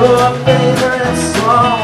your favorite song.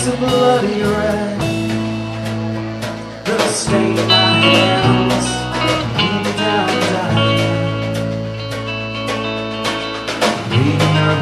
It's a bloody red The state of my hands. Lead me down the aisle Leading our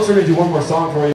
Folks, we're going to do one more song for you.